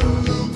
Hallelujah.